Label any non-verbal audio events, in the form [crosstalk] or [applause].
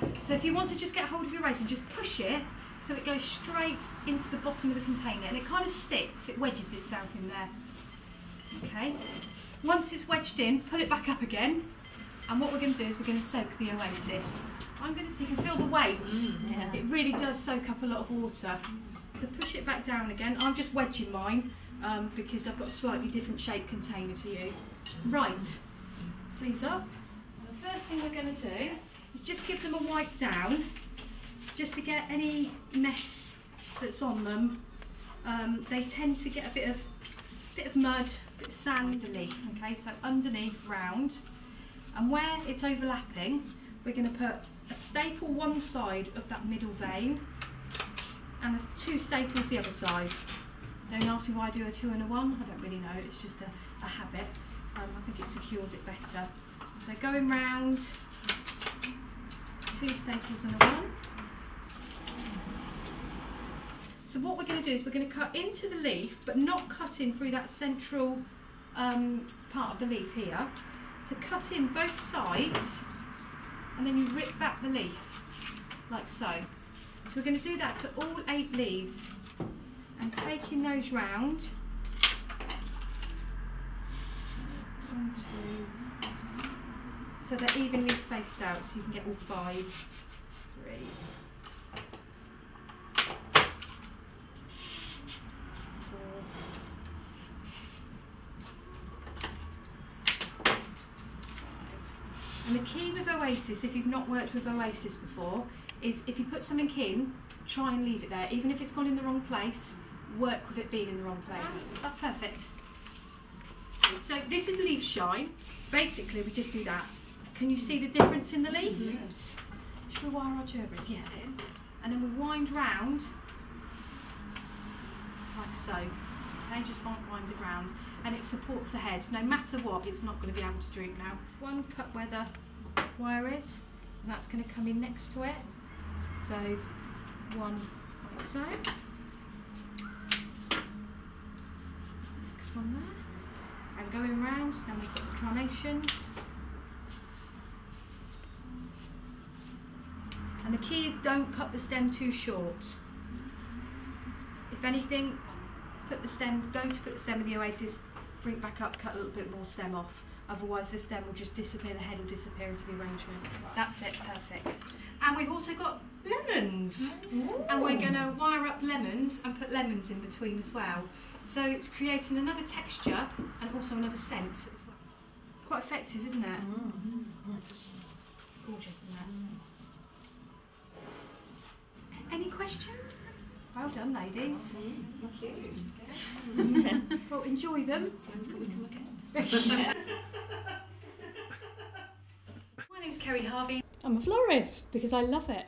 So if you want to just get hold of your raisin, just push it so it goes straight into the bottom of the container and it kind of sticks, it wedges itself in there. Okay, once it's wedged in, pull it back up again and what we're going to do is we're going to soak the oasis. I'm going to, you can feel the weight, mm, yeah. it really does soak up a lot of water. So push it back down again, I'm just wedging mine um, because I've got a slightly different shaped container to you. Right, sleeves up. The first thing we're going to do just give them a wipe down just to get any mess that's on them. Um, they tend to get a bit of bit of mud, a bit of sand underneath. Okay, so underneath, round, and where it's overlapping, we're going to put a staple one side of that middle vein, and two staples the other side. Don't ask me why I do a two and a one. I don't really know. It's just a, a habit. Um, I think it secures it better. So going round, two staples and a one. So what we're going to do is we're going to cut into the leaf, but not cutting through that central um, part of the leaf here. So cut in both sides, and then you rip back the leaf, like so. So we're going to do that to all eight leaves, and taking those round. One, two, so they're evenly spaced out, so you can get all five, three, And the key with Oasis, if you've not worked with Oasis before, is if you put something in, try and leave it there. Even if it's gone in the wrong place, work with it being in the wrong place. Ah. That's perfect. So this is leaf shine. Basically, we just do that. Can you see the difference in the leaves? Yes. Should we wire our gerberas? Yeah. And then we wind round, like so. They just won't wind it round and it supports the head. No matter what, it's not going to be able to drink now. It's one cut where the wire is, and that's going to come in next to it. So one like so. Next one there. And going round, then we've got the carnations. And the key is don't cut the stem too short. If anything, put the stem, don't put the stem of the oasis bring it back up, cut a little bit more stem off. Otherwise the stem will just disappear, the head will disappear into the arrangement. That's it, perfect. And we've also got lemons. Ooh. And we're going to wire up lemons and put lemons in between as well. So it's creating another texture and also another scent as well. Quite effective, isn't it? Mm -hmm. Gorgeous, isn't it? Mm. Any questions? Well done, ladies. Oh, thank you. [laughs] well, enjoy them. [laughs] My name's Keri Harvey. I'm a florist because I love it.